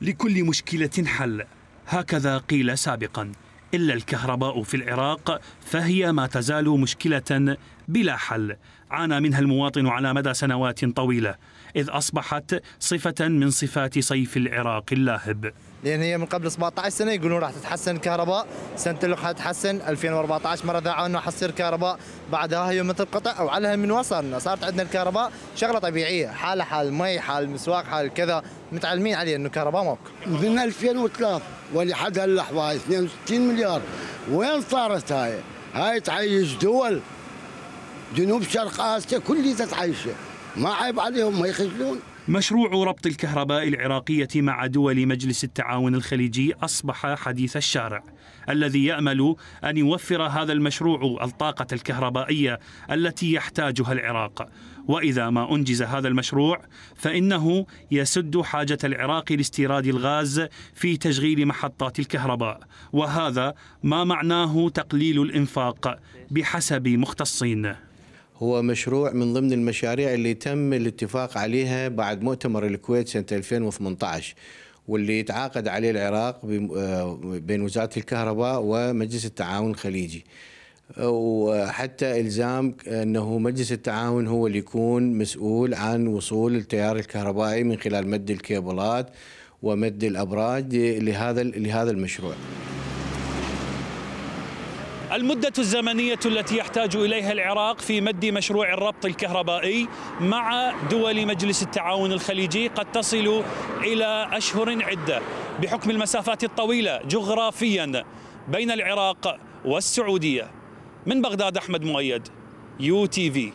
لكل مشكلة حل. هكذا قيل سابقا. إلا الكهرباء في العراق فهي ما تزال مشكلة بلا حل. عانى منها المواطن على مدى سنوات طويلة إذ أصبحت صفة من صفات صيف العراق اللاهب. لأن هي من قبل 17 سنة يقولون راح تتحسن الكهرباء سنه اللي راح تتحسن. 2014 مرة ذاعوا انه حتصير كهرباء بعدها هي مثل قطع وعلى من وصلنا صارت عندنا الكهرباء شغلة طبيعية حالة حال مي حال مسواق حال كذا. متعلمين عليه إنه كهرباء ماكو. من 2003 ولحد هاللحظه 62 مليار. وين صارت هاي؟ هاي تعيش دول جنوب شرق آسيا كلها تعيشه ما عيب عليهم ما يخجلون. مشروع ربط الكهرباء العراقية مع دول مجلس التعاون الخليجي أصبح حديث الشارع الذي يأمل أن يوفر هذا المشروع الطاقة الكهربائية التي يحتاجها العراق. وإذا ما أنجز هذا المشروع فإنه يسد حاجة العراق لاستيراد الغاز في تشغيل محطات الكهرباء. وهذا ما معناه تقليل الإنفاق بحسب مختصين. هو مشروع من ضمن المشاريع اللي تم الاتفاق عليها بعد مؤتمر الكويت سنة 2018 واللي تعاقد عليه العراق بين وزارة الكهرباء ومجلس التعاون الخليجي وحتى إلزام أنه مجلس التعاون هو اللي يكون مسؤول عن وصول التيار الكهربائي من خلال مد الكيبلات ومد الأبراج لهذا لهذا المشروع. المدة الزمنية التي يحتاج إليها العراق في مد مشروع الربط الكهربائي مع دول مجلس التعاون الخليجي قد تصل إلى أشهر عدة بحكم المسافات الطويلة جغرافيا بين العراق والسعودية. من بغداد أحمد مؤيد يو تي في.